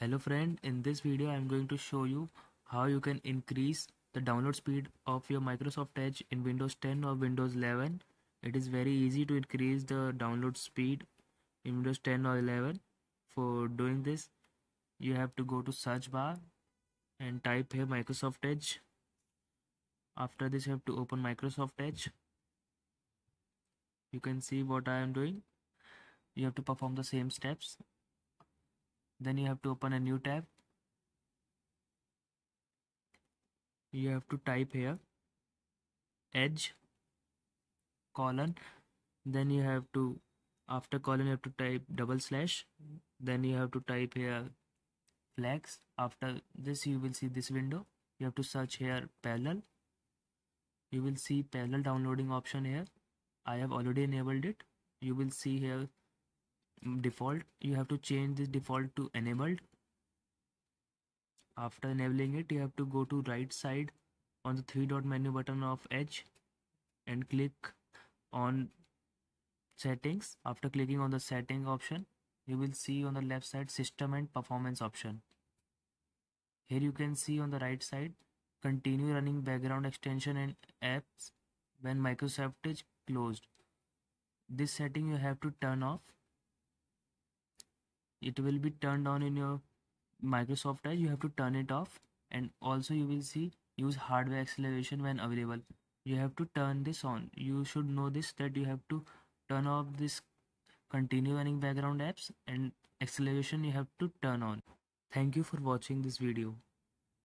Hello friend, in this video I am going to show you how you can increase the download speed of your Microsoft Edge in Windows 10 or Windows 11. It is very easy to increase the download speed in Windows 10 or 11. For doing this, you have to go to search bar and type here Microsoft Edge. After this you have to open Microsoft Edge. You can see what I am doing. You have to perform the same steps then you have to open a new tab. You have to type here. Edge colon. Then you have to after colon you have to type double slash. Then you have to type here flags after this you will see this window. You have to search here parallel. You will see parallel downloading option here. I have already enabled it. You will see here default you have to change this default to enabled. After enabling it you have to go to right side on the three dot menu button of edge and click on settings. After clicking on the setting option you will see on the left side system and performance option. Here you can see on the right side continue running background extension and apps when microsoft is closed. This setting you have to turn off it will be turned on in your Microsoft Edge. You have to turn it off. And also you will see use hardware acceleration when available. You have to turn this on. You should know this that you have to turn off this continue running background apps and acceleration you have to turn on. Thank you for watching this video